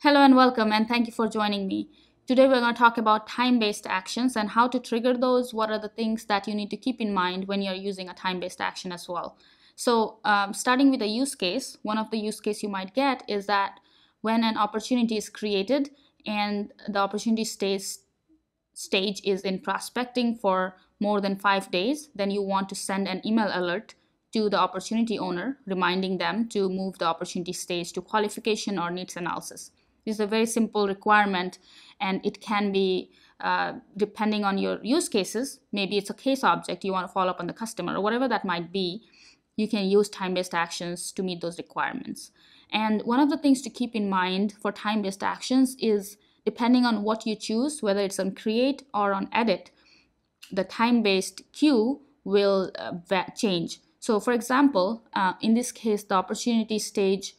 Hello and welcome, and thank you for joining me. Today, we're going to talk about time based actions and how to trigger those. What are the things that you need to keep in mind when you're using a time based action as well? So, um, starting with a use case, one of the use case you might get is that when an opportunity is created and the opportunity stage, stage is in prospecting for more than five days, then you want to send an email alert to the opportunity owner, reminding them to move the opportunity stage to qualification or needs analysis. This is a very simple requirement and it can be uh, depending on your use cases. Maybe it's a case object you want to follow up on the customer or whatever that might be. You can use time-based actions to meet those requirements. And one of the things to keep in mind for time-based actions is depending on what you choose, whether it's on create or on edit, the time-based queue will uh, change. So for example, uh, in this case, the opportunity stage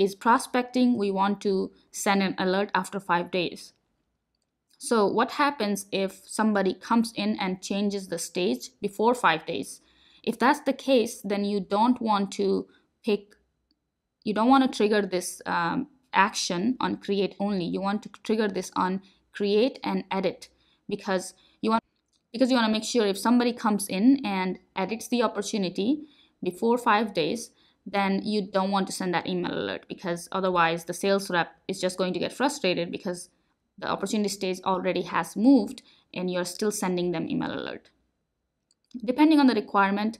is prospecting, we want to send an alert after five days. So what happens if somebody comes in and changes the stage before five days? If that's the case, then you don't want to pick, you don't want to trigger this um, action on create only. You want to trigger this on create and edit because you want because you want to make sure if somebody comes in and edits the opportunity before five days, then you don't want to send that email alert because otherwise the sales rep is just going to get frustrated because the opportunity stage already has moved and you're still sending them email alert. Depending on the requirement,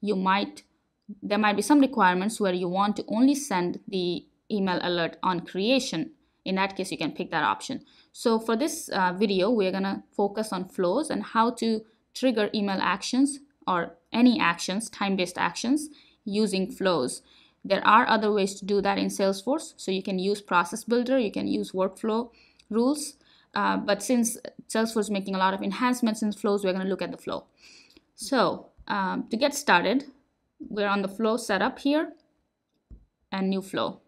you might there might be some requirements where you want to only send the email alert on creation. In that case, you can pick that option. So for this uh, video, we're gonna focus on flows and how to trigger email actions or any actions, time-based actions using flows. There are other ways to do that in Salesforce. So you can use Process Builder, you can use workflow rules. Uh, but since Salesforce is making a lot of enhancements in flows, we're going to look at the flow. So um, to get started, we're on the flow setup here and new flow.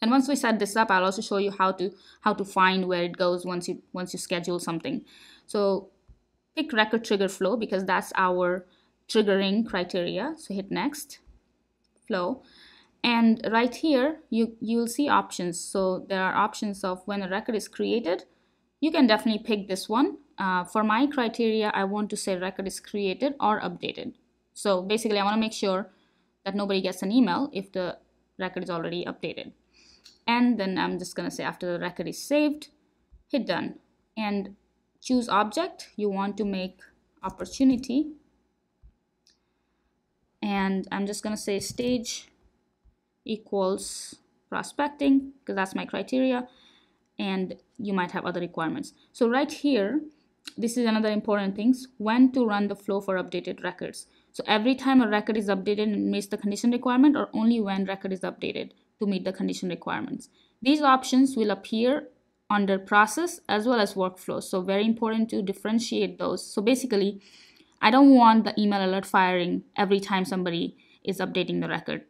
And once we set this up, I'll also show you how to how to find where it goes once you once you schedule something. So pick record trigger flow because that's our triggering criteria. So hit next, flow. And right here, you, you'll see options. So there are options of when a record is created. You can definitely pick this one. Uh, for my criteria, I want to say record is created or updated. So basically, I want to make sure that nobody gets an email if the record is already updated. And then I'm just going to say after the record is saved, hit done. And choose object. You want to make opportunity and I'm just gonna say stage equals prospecting because that's my criteria. And you might have other requirements. So right here this is another important things when to run the flow for updated records. So every time a record is updated and meets the condition requirement or only when record is updated to meet the condition requirements. These options will appear under process as well as workflow. So very important to differentiate those. So basically I don't want the email alert firing every time somebody is updating the record.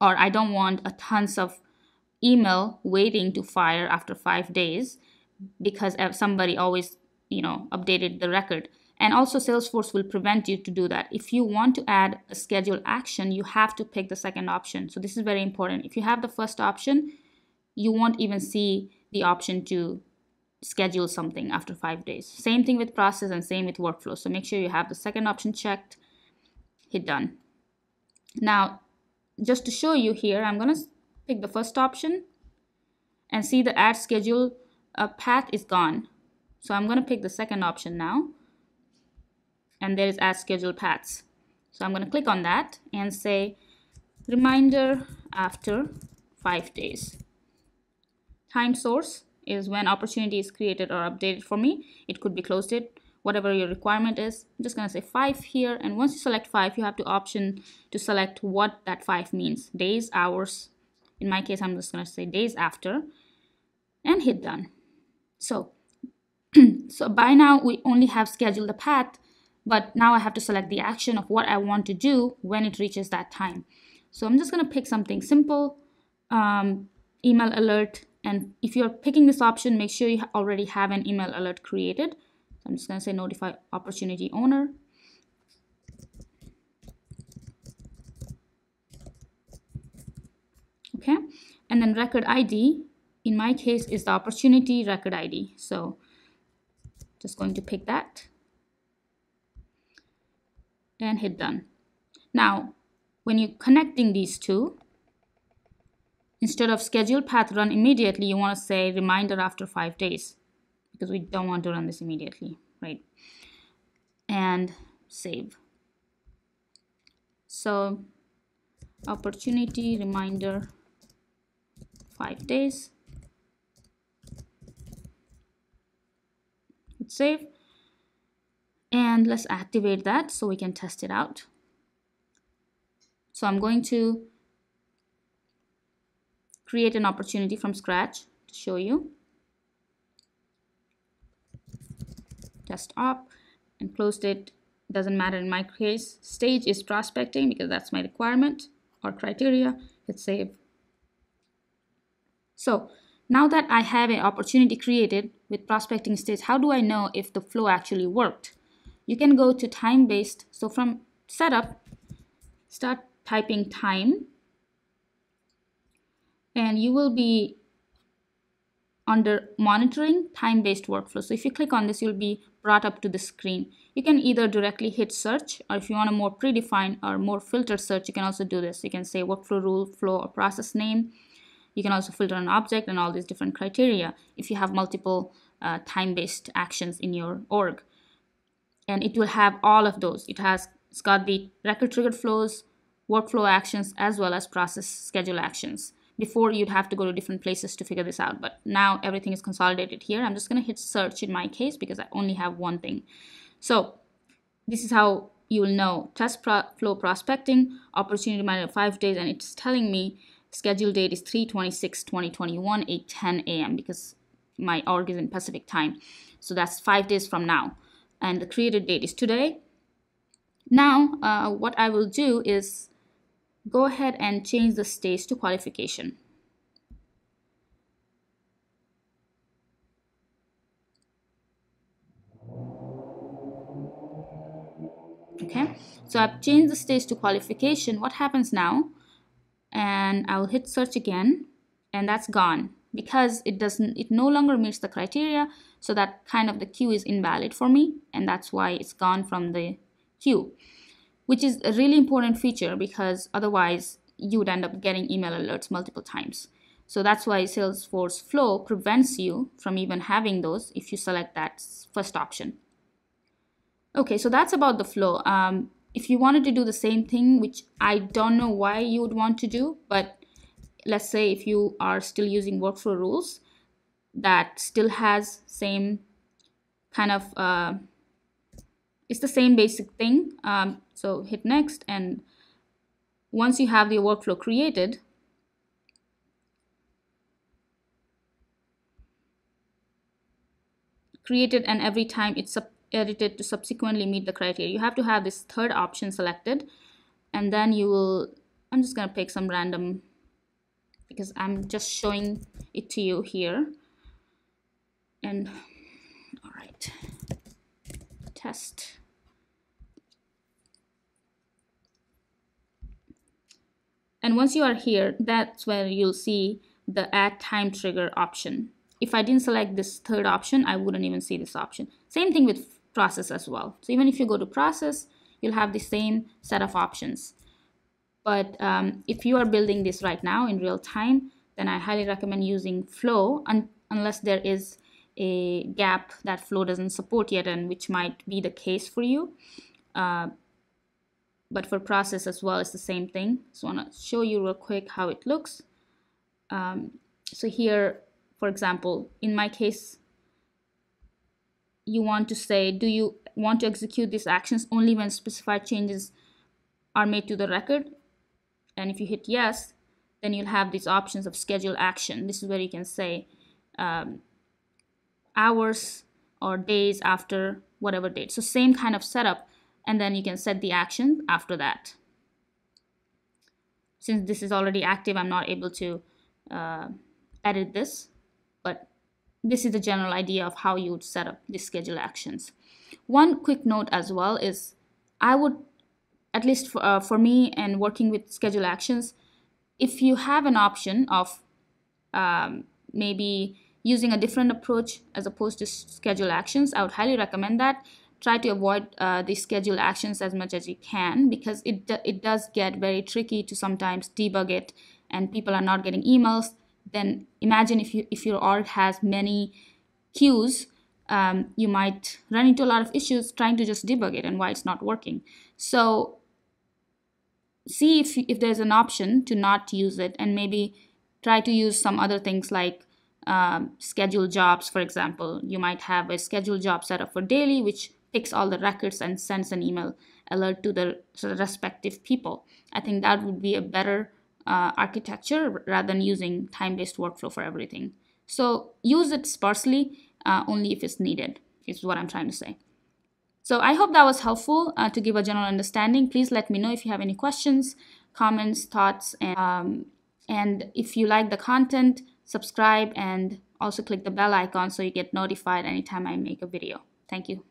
Or I don't want a tons of email waiting to fire after five days because somebody always, you know, updated the record. And also Salesforce will prevent you to do that. If you want to add a schedule action, you have to pick the second option. So this is very important. If you have the first option, you won't even see the option to schedule something after five days. Same thing with process and same with workflow. So make sure you have the second option checked, hit done. Now, just to show you here, I'm to pick the first option and see the add schedule uh, path is gone. So I'm to pick the second option now. And there is add schedule paths. So I'm to click on that and say reminder after five days. Time source is when opportunity is created or updated for me. It could be close date, whatever your requirement is. I'm just gonna say five here. And once you select five, you have the option to select what that five means. Days, hours. In my case, I'm just gonna say days after and hit done. So, so by now we only have scheduled the path, but now I have to select the action of what I want to do when it reaches that time. So I'm just gonna pick something simple, um, email alert and if you're picking this option, make sure you already have an email alert created. I'm just going to say notify opportunity owner. Okay. and then record ID in my case is the opportunity record ID so just going to pick that and hit done now when you're connecting these two instead of scheduled path run immediately you want to say reminder after five days because we don't want to run this immediately right? And save. So opportunity reminder five days. Hit save. And let's activate that so we can test it out. So I'm going to create an opportunity from scratch to show you. Test op and close date. Doesn't matter in my case. Stage is prospecting because that's my requirement or criteria. Hit save. So now that I have an opportunity created with prospecting stage how do I know if the flow actually worked? You can go to time based so from setup start typing time and you will be under monitoring time-based workflow. So if you click on this, you'll be brought up to the screen. You can either directly hit search or if you want a more predefined or more filtered search, you can also do this. You can say workflow rule, flow, or process name. You can also filter an object and all these different criteria if you have multiple uh, time-based actions in your org. And it will have all of those. It has it's got the record triggered flows, workflow actions, as well as process schedule actions before you'd have to go to different places to figure this out but now everything is consolidated here. I'm just going to hit search in my case because i only have one thing. So this is how you will know. Test pro flow prospecting opportunity reminder five days and it's telling me schedule date is 326 2021 8 10 a.m because my org is in pacific time. So that's five days from now. And the created date is today. Now uh, what i will do is go ahead and change the stage to qualification. Okay, so I've changed the stage to qualification. What happens now? And I'll hit search again and that's gone because it doesn't it no longer meets the criteria so that kind of the queue is invalid for me and that's why it's gone from the queue which is a really important feature because otherwise you would end up getting email alerts multiple times. So that's why Salesforce Flow prevents you from even having those if you select that first option. Okay, so that's about the flow. Um, if you wanted to do the same thing, which I don't know why you would want to do, but let's say if you are still using workflow rules that still has same kind of uh, it's the same basic thing. Um, so hit next and once you have the workflow created, created and every time it's edited to subsequently meet the criteria. You have to have this third option selected and then you will, I'm just going to pick some random because I'm just showing it to you here. And all right, test. And once you are here, that's where you'll see the add time trigger option. If I didn't select this third option, I wouldn't even see this option. Same thing with process as well. So even if you go to process, you'll have the same set of options. But um, if you are building this right now in real time, then I highly recommend using Flow un unless there is a gap that Flow doesn't support yet and which might be the case for you. Uh, but for process as well it's the same thing. So I want to show you real quick how it looks. Um, so here for example in my case you want to say do you want to execute these actions only when specified changes are made to the record? And if you hit yes then you'll have these options of schedule action. This is where you can say um, hours or days after whatever date. So same kind of setup and then you can set the action after that. Since this is already active, I'm not able to uh, edit this, but this is the general idea of how you would set up the schedule actions. One quick note as well is I would, at least for, uh, for me and working with schedule actions, if you have an option of um, maybe using a different approach as opposed to schedule actions, I would highly recommend that. Try to avoid uh, the scheduled actions as much as you can because it, it does get very tricky to sometimes debug it and people are not getting emails. Then imagine if, you, if your org has many queues, um, you might run into a lot of issues trying to just debug it and why it's not working. So see if, if there's an option to not use it and maybe try to use some other things like um, schedule jobs, for example. You might have a schedule job set up for daily, which picks all the records and sends an email alert to the respective people. I think that would be a better uh, architecture rather than using time-based workflow for everything. So use it sparsely uh, only if it's needed, is what I'm trying to say. So I hope that was helpful uh, to give a general understanding. Please let me know if you have any questions, comments, thoughts, and, um, and if you like the content, subscribe and also click the bell icon so you get notified anytime I make a video. Thank you.